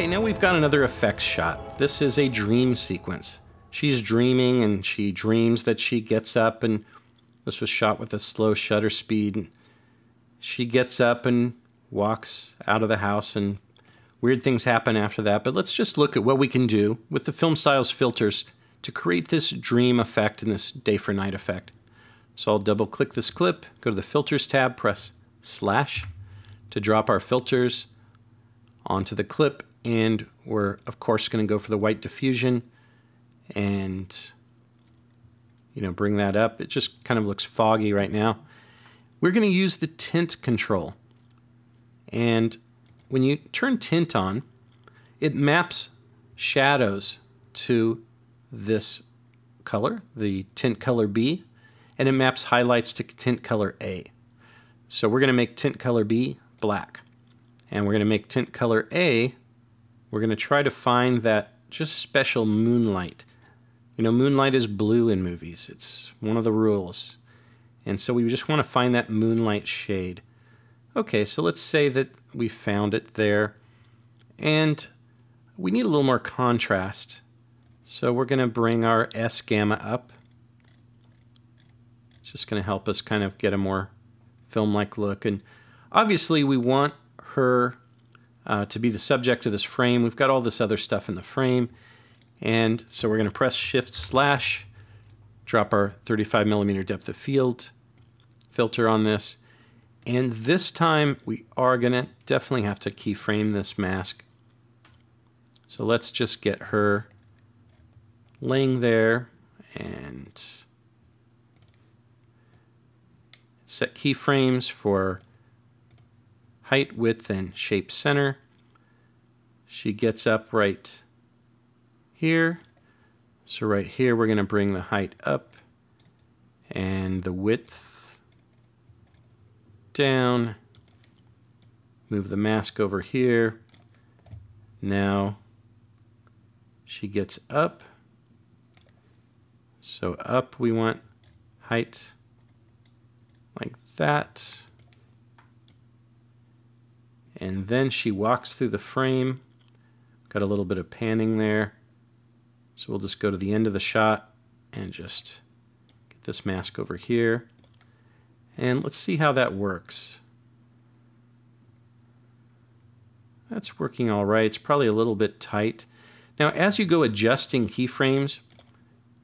Okay, now we've got another effects shot. This is a dream sequence. She's dreaming and she dreams that she gets up and this was shot with a slow shutter speed. And she gets up and walks out of the house and weird things happen after that. But let's just look at what we can do with the film styles filters to create this dream effect and this day for night effect. So I'll double click this clip, go to the filters tab, press slash to drop our filters onto the clip. And we're of course going to go for the white diffusion and you know bring that up. It just kind of looks foggy right now. We're going to use the tint control. And when you turn tint on, it maps shadows to this color, the tint color B, and it maps highlights to tint color A. So we're going to make tint color B black. And we're going to make tint color A, we're going to try to find that just special moonlight. You know, moonlight is blue in movies. It's one of the rules. And so we just want to find that moonlight shade. Okay, so let's say that we found it there. And we need a little more contrast. So we're going to bring our S gamma up. It's just going to help us kind of get a more film-like look. And obviously we want her uh, to be the subject of this frame. We've got all this other stuff in the frame. And so we're going to press Shift slash, drop our 35 millimeter depth of field filter on this. And this time we are going to definitely have to keyframe this mask. So let's just get her laying there and set keyframes for height, width, and shape center. She gets up right here. So right here we're going to bring the height up and the width down. Move the mask over here. Now she gets up so up we want height like that. And then she walks through the frame. Got a little bit of panning there. So we'll just go to the end of the shot and just get this mask over here. And let's see how that works. That's working all right. It's probably a little bit tight. Now, as you go adjusting keyframes,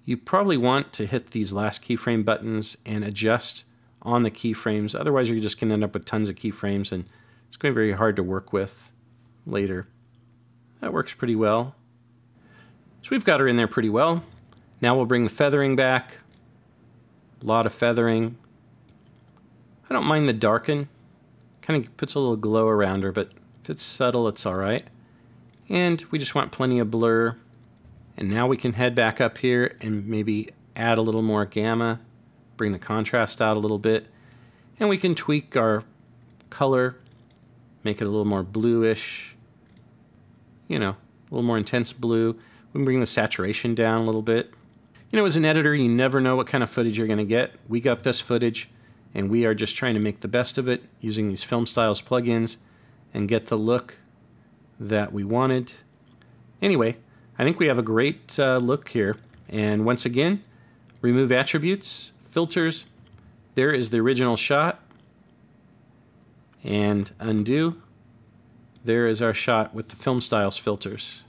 you probably want to hit these last keyframe buttons and adjust on the keyframes. Otherwise, you're just going to end up with tons of keyframes and it's going to be very hard to work with later. That works pretty well. So we've got her in there pretty well. Now we'll bring the feathering back. A lot of feathering. I don't mind the darken. Kind of puts a little glow around her, but if it's subtle, it's all right. And we just want plenty of blur. And now we can head back up here and maybe add a little more gamma, bring the contrast out a little bit, and we can tweak our color, make it a little more bluish, you know, a little more intense blue. We can bring the saturation down a little bit. You know, as an editor, you never know what kind of footage you're going to get. We got this footage, and we are just trying to make the best of it using these Film Styles plugins and get the look that we wanted. Anyway, I think we have a great uh, look here. And once again, remove attributes, filters. There is the original shot. And undo. There is our shot with the film styles filters.